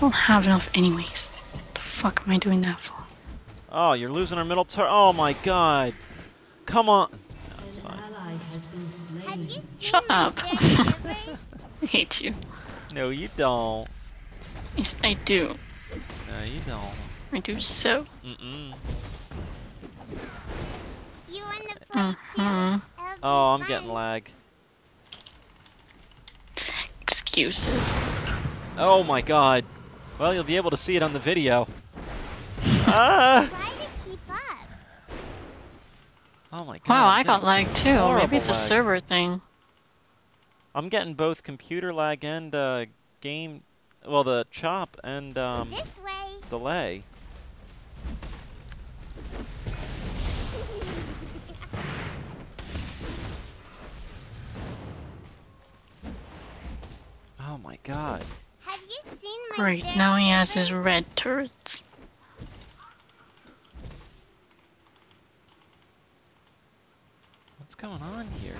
don't have enough anyways. What The fuck am I doing that for? Oh, you're losing our middle turret. Oh my god. Come on. That's fine. Ally has been slain. Have you seen Shut up. I hate you. No, you don't. Yes, I do. No, you don't. I do so. Mm-mm. You wanna play too? Mm-hmm. Oh, I'm getting lag. Excuses. Oh my god. Well, you'll be able to see it on the video. ah! Try to keep up. Oh my god. Wow, I'm got lag too. Maybe it's a lag. server thing. I'm getting both computer lag and uh, game, well, the chop and um, This way. delay. Oh my god. Great, now he has his red turrets. What's going on here?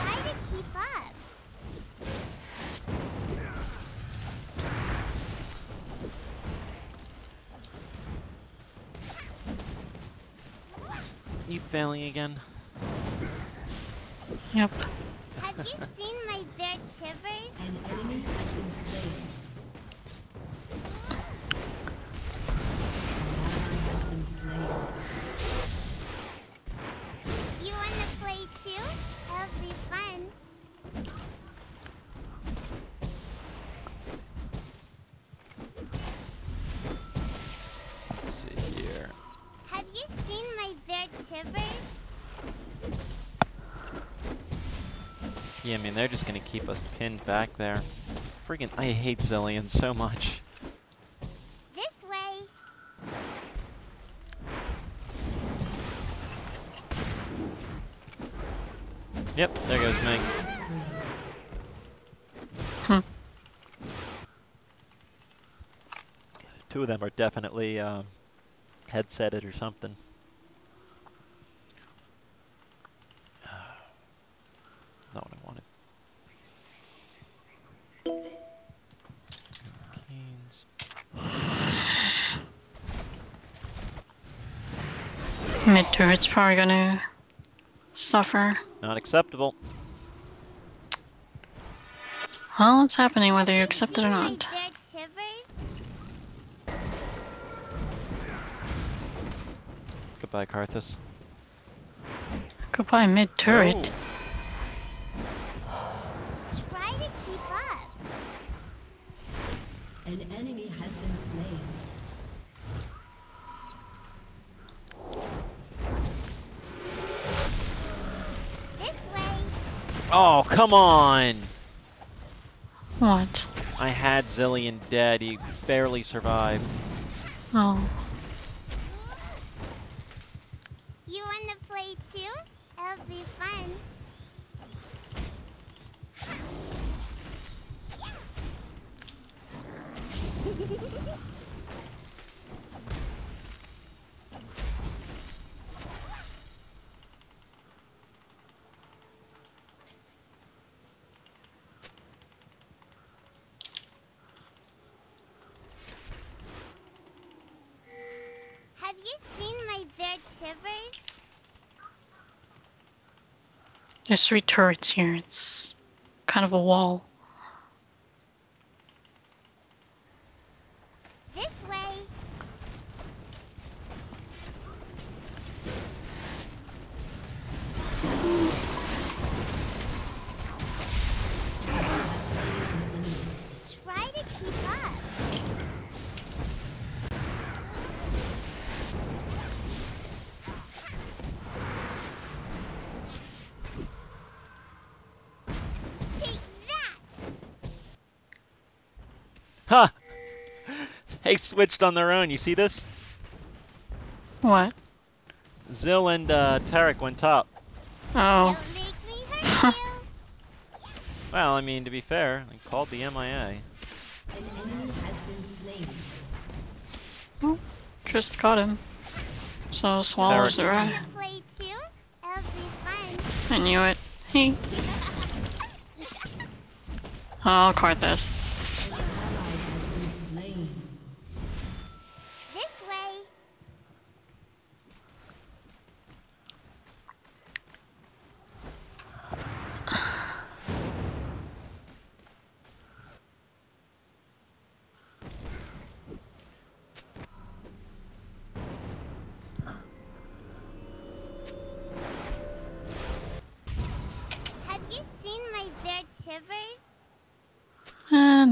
Try to keep up. You failing again? Yep. Have you seen my dead Tibbers? An enemy has been slain. An ally has been slain. You wanna play too? It'll be fun. Let's see here. Have you seen my dead Tibbers? Yeah, I mean, they're just gonna keep us pinned back there. Freaking, I hate Zilean so much. This way. Yep, there goes Meg. Hmm. Two of them are definitely um, headsetted or something. Not what I Mid turret's probably gonna suffer. Not acceptable. Well, it's happening whether you accept it or not. Goodbye, Karthus. Goodbye, mid turret. Oh. Try to keep up. An enemy has been slain. Oh, come on! What? I had Zilean dead. He barely survived. Oh. You wanna play too? It'll be fun. Have you seen my dead Tibbers? Three turrets here. It's kind of a wall. Ha! They switched on their own. You see this? What? Zill and uh, Taric went top. Oh. Don't make me hurt you. Well, I mean, to be fair, they called the MIA. An enemy has been slain. Just got him. So swallows it Derek. right. Play too? It'll be fun. I knew it. Hey. Oh, Karthus.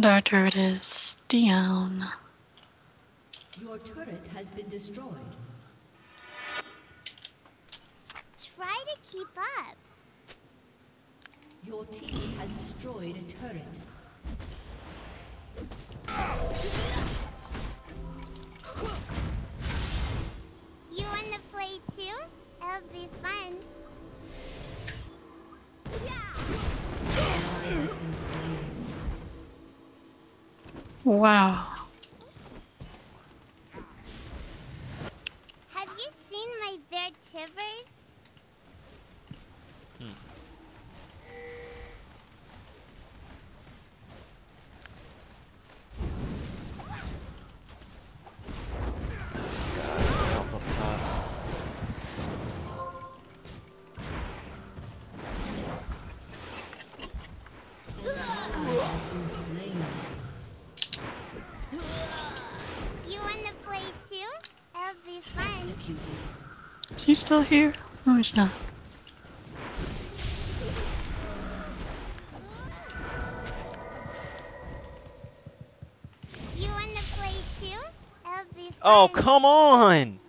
And our turret is down. Your turret has been destroyed. Try to keep up. Your team has destroyed a turret. Wow. Is he still here? No, he's not. You wanna play too? It'll be oh, fun. Oh, come on!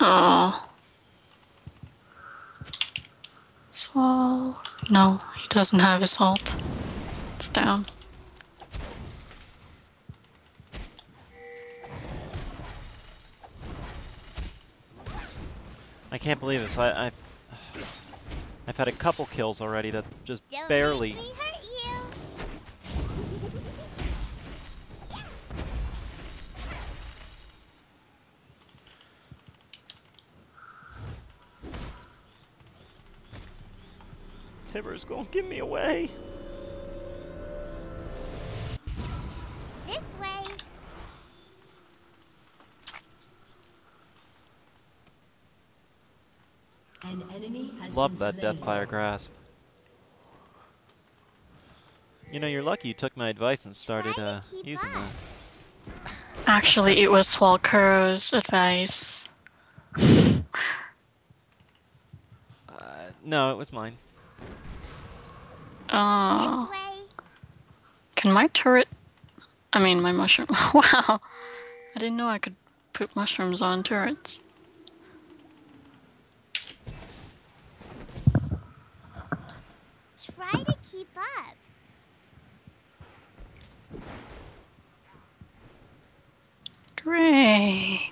Oh. Swall. No, he doesn't have his ult. It's down. I can't believe this. I, I've, I've had a couple kills already that just Don't barely. Make me hurt you. Tiber's gonna give me away. Love that. Deathfire Grasp. You know, you're lucky you took my advice and started uh, using up. that. Actually, it was Swalkuro's advice. Uh, no, it was mine. Oh. Can my turret. I mean, my mushroom. wow. I didn't know I could put mushrooms on turrets. Try to keep up. Great.